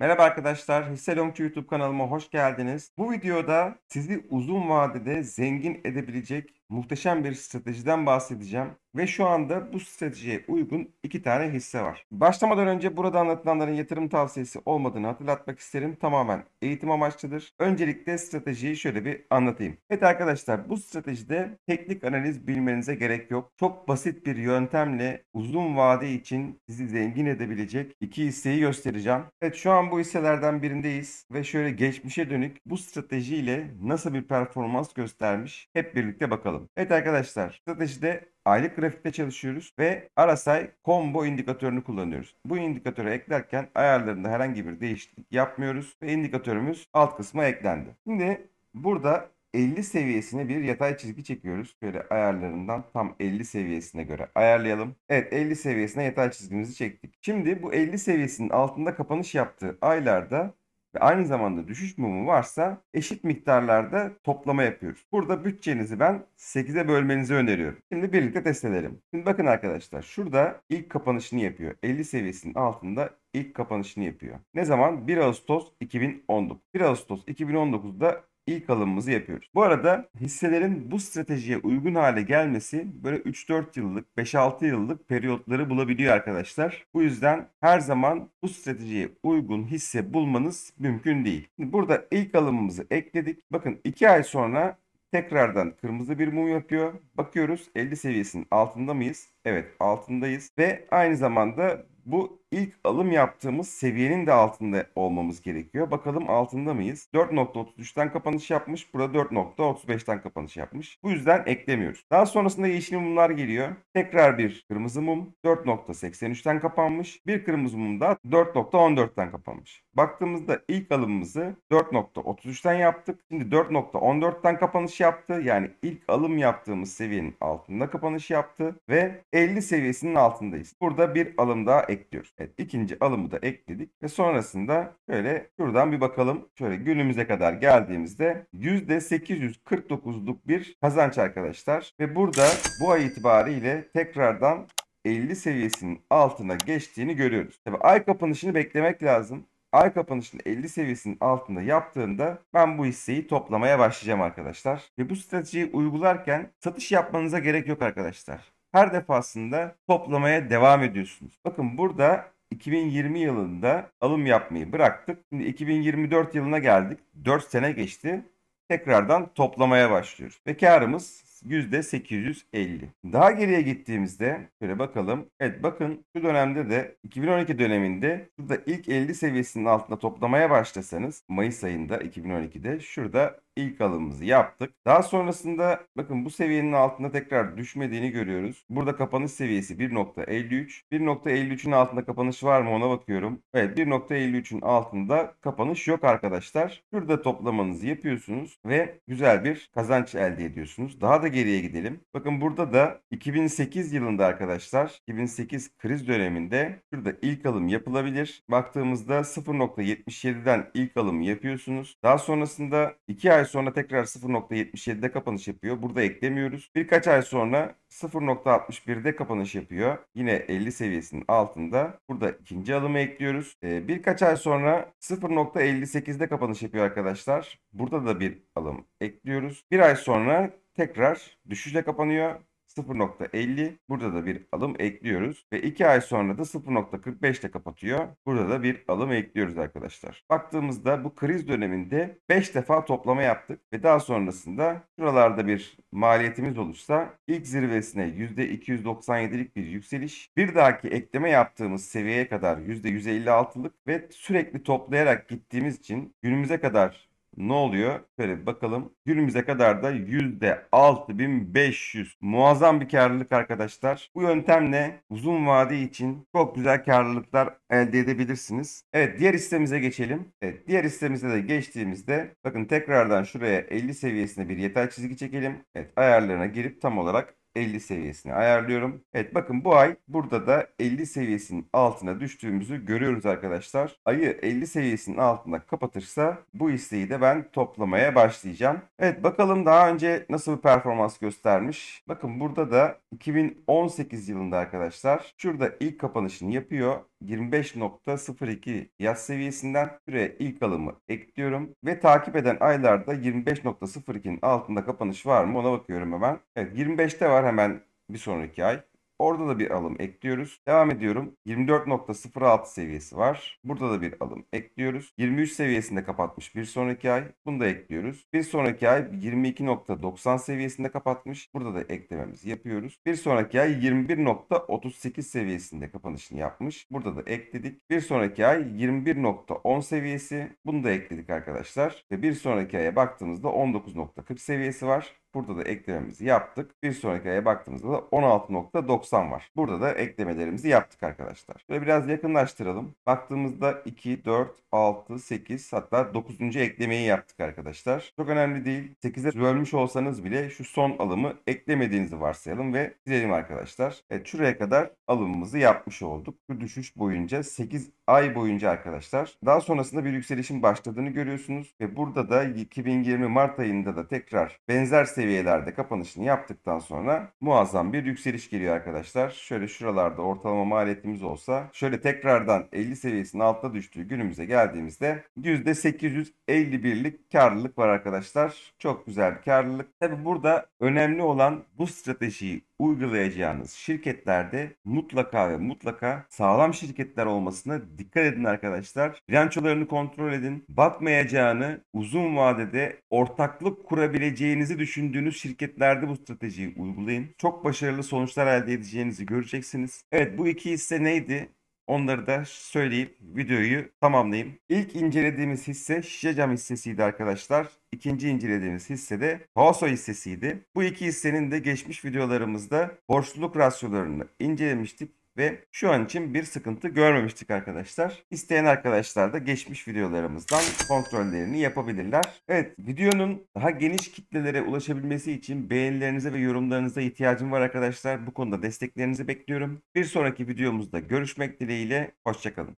Merhaba arkadaşlar, Hisse Longçu YouTube kanalıma hoş geldiniz. Bu videoda sizi uzun vadede zengin edebilecek muhteşem bir stratejiden bahsedeceğim. Ve şu anda bu stratejiye uygun iki tane hisse var. Başlamadan önce burada anlatılanların yatırım tavsiyesi olmadığını hatırlatmak isterim. Tamamen eğitim amaçlıdır. Öncelikle stratejiyi şöyle bir anlatayım. Evet arkadaşlar bu stratejide teknik analiz bilmenize gerek yok. Çok basit bir yöntemle uzun vade için sizi zengin edebilecek iki hisseyi göstereceğim. Evet şu an bu hisselerden birindeyiz ve şöyle geçmişe dönük bu stratejiyle nasıl bir performans göstermiş hep birlikte bakalım. Evet arkadaşlar stratejide aylık grafikte çalışıyoruz ve RSI combo indikatörünü kullanıyoruz. Bu indikatörü eklerken ayarlarında herhangi bir değişiklik yapmıyoruz ve indikatörümüz alt kısma eklendi. Şimdi burada 50 seviyesine bir yatay çizgi çekiyoruz. Şöyle ayarlarından tam 50 seviyesine göre ayarlayalım. Evet 50 seviyesine yatay çizgimizi çektik. Şimdi bu 50 seviyesinin altında kapanış yaptığı aylarda ve aynı zamanda düşüş mumu varsa eşit miktarlarda toplama yapıyoruz. Burada bütçenizi ben 8'e bölmenizi öneriyorum. Şimdi birlikte test edelim. Şimdi bakın arkadaşlar şurada ilk kapanışını yapıyor. 50 seviyesinin altında ilk kapanışını yapıyor. Ne zaman? 1 Ağustos 2019. 1 Ağustos 2019'da ilk alımımızı yapıyoruz. Bu arada hisselerin bu stratejiye uygun hale gelmesi böyle 3-4 yıllık, 5-6 yıllık periyotları bulabiliyor arkadaşlar. Bu yüzden her zaman bu stratejiye uygun hisse bulmanız mümkün değil. Burada ilk alımımızı ekledik. Bakın 2 ay sonra tekrardan kırmızı bir mum yapıyor. Bakıyoruz 50 seviyesinin altında mıyız? Evet altındayız ve aynı zamanda bu ilk alım yaptığımız seviyenin de altında olmamız gerekiyor. Bakalım altında mıyız? 4.33'ten kapanış yapmış. Burada 4.35'ten kapanış yapmış. Bu yüzden eklemiyoruz. Daha sonrasında yeşil mumlar geliyor. Tekrar bir kırmızı mum 4.83'ten kapanmış. Bir kırmızı mum da 4.14'ten kapanmış. Baktığımızda ilk alımımızı 4.33'ten yaptık. Şimdi 4.14'ten kapanış yaptı. Yani ilk alım yaptığımız seviyenin altında kapanış yaptı ve 50 seviyesinin altındayız. Burada bir alım daha ekliyoruz. Evet ikinci alımı da ekledik ve sonrasında şöyle şuradan bir bakalım. Şöyle günümüze kadar geldiğimizde %849'luk bir kazanç arkadaşlar. Ve burada bu ay itibariyle tekrardan 50 seviyesinin altına geçtiğini görüyoruz. Tabi ay kapanışını beklemek lazım. Ay kapanışını 50 seviyesinin altında yaptığında ben bu hisseyi toplamaya başlayacağım arkadaşlar. Ve bu stratejiyi uygularken satış yapmanıza gerek yok arkadaşlar. Her defasında toplamaya devam ediyorsunuz. Bakın burada 2020 yılında alım yapmayı bıraktık. Şimdi 2024 yılına geldik. 4 sene geçti. Tekrardan toplamaya başlıyoruz. Ve karımız %850. Daha geriye gittiğimizde şöyle bakalım. Evet bakın şu dönemde de 2012 döneminde şurada ilk 50 seviyesinin altında toplamaya başlasanız Mayıs ayında 2012'de şurada ilk alımımızı yaptık. Daha sonrasında bakın bu seviyenin altında tekrar düşmediğini görüyoruz. Burada kapanış seviyesi 1.53. 1.53'ün altında kapanış var mı ona bakıyorum. Evet 1.53'ün altında kapanış yok arkadaşlar. Şurada toplamanızı yapıyorsunuz ve güzel bir kazanç elde ediyorsunuz. Daha da geriye gidelim. Bakın burada da 2008 yılında arkadaşlar 2008 kriz döneminde şurada ilk alım yapılabilir. Baktığımızda 0.77'den ilk alım yapıyorsunuz. Daha sonrasında 2 ay sonra tekrar 0.77'de kapanış yapıyor. Burada eklemiyoruz. Birkaç ay sonra 0.61'de kapanış yapıyor. Yine 50 seviyesinin altında. Burada ikinci alımı ekliyoruz. Ee, birkaç ay sonra 0.58'de kapanış yapıyor arkadaşlar. Burada da bir alım ekliyoruz. Bir ay sonra tekrar düşüşle kapanıyor. 0.50. Burada da bir alım ekliyoruz. Ve 2 ay sonra da 0.45 ile kapatıyor. Burada da bir alım ekliyoruz arkadaşlar. Baktığımızda bu kriz döneminde 5 defa toplama yaptık. Ve daha sonrasında şuralarda bir maliyetimiz olursa ilk zirvesine %297'lik bir yükseliş. Bir dahaki ekleme yaptığımız seviyeye kadar %156'lık ve sürekli toplayarak gittiğimiz için günümüze kadar ne oluyor? Şöyle bakalım. Günümüze kadar da %6500 muazzam bir karlılık arkadaşlar. Bu yöntemle uzun vade için çok güzel karlılıklar elde edebilirsiniz. Evet diğer hissemize geçelim. Evet diğer hissemize de geçtiğimizde bakın tekrardan şuraya 50 seviyesine bir yeter çizgi çekelim. Evet ayarlarına girip tam olarak 50 seviyesini ayarlıyorum. Evet bakın bu ay burada da 50 seviyesinin altına düştüğümüzü görüyoruz arkadaşlar. Ayı 50 seviyesinin altında kapatırsa bu hisseyi de ben toplamaya başlayacağım. Evet bakalım daha önce nasıl bir performans göstermiş. Bakın burada da 2018 yılında arkadaşlar şurada ilk kapanışını yapıyor. 25.02 yaz seviyesinden şuraya ilk alımı ekliyorum ve takip eden aylarda 25.02'nin altında kapanış var mı ona bakıyorum hemen. Evet 25'te var hemen bir sonraki ay. Orada da bir alım ekliyoruz. Devam ediyorum. 24.06 seviyesi var. Burada da bir alım ekliyoruz. 23 seviyesinde kapatmış bir sonraki ay. Bunu da ekliyoruz. Bir sonraki ay 22.90 seviyesinde kapatmış. Burada da eklememizi yapıyoruz. Bir sonraki ay 21.38 seviyesinde kapanışını yapmış. Burada da ekledik. Bir sonraki ay 21.10 seviyesi. Bunu da ekledik arkadaşlar. Ve bir sonraki aya baktığımızda 19.40 seviyesi var. Burada da eklememizi yaptık. Bir sonraki aya baktığımızda da 16.90 var. Burada da eklemelerimizi yaptık arkadaşlar. Şöyle biraz yakınlaştıralım. Baktığımızda 2, 4, 6, 8 hatta 9. eklemeyi yaptık arkadaşlar. Çok önemli değil. 8'e bölmüş olsanız bile şu son alımı eklemediğinizi varsayalım ve silelim arkadaşlar. Evet şuraya kadar alımımızı yapmış olduk. Bu düşüş boyunca 8 ay boyunca arkadaşlar. Daha sonrasında bir yükselişin başladığını görüyorsunuz ve burada da 2020 Mart ayında da tekrar benzer seviyelerde kapanışını yaptıktan sonra muazzam bir yükseliş geliyor arkadaşlar. Şöyle şuralarda ortalama maliyetimiz olsa şöyle tekrardan 50 seviyesinin altına düştüğü günümüze geldiğimizde %851'lik karlılık var arkadaşlar. Çok güzel bir karlılık. Tabi burada önemli olan bu stratejiyi uygulayacağınız şirketlerde mutlaka ve mutlaka sağlam şirketler olmasına dikkat edin arkadaşlar. Bilançolarını kontrol edin. Batmayacağını uzun vadede ortaklık kurabileceğinizi düşündüğünüz şirketlerde bu stratejiyi uygulayın. Çok başarılı sonuçlar elde edeceğinizi göreceksiniz. Evet bu iki hisse neydi? Onları da söyleyip videoyu tamamlayayım. İlk incelediğimiz hisse şişe cam hissesiydi arkadaşlar. İkinci incelediğimiz hisse de Paso hissesiydi. Bu iki hissenin de geçmiş videolarımızda borçluluk rasyolarını incelemiştik ve şu an için bir sıkıntı görmemiştik arkadaşlar. İsteyen arkadaşlar da geçmiş videolarımızdan kontrollerini yapabilirler. Evet videonun daha geniş kitlelere ulaşabilmesi için beğenilerinize ve yorumlarınıza ihtiyacım var arkadaşlar. Bu konuda desteklerinizi bekliyorum. Bir sonraki videomuzda görüşmek dileğiyle. Hoşçakalın.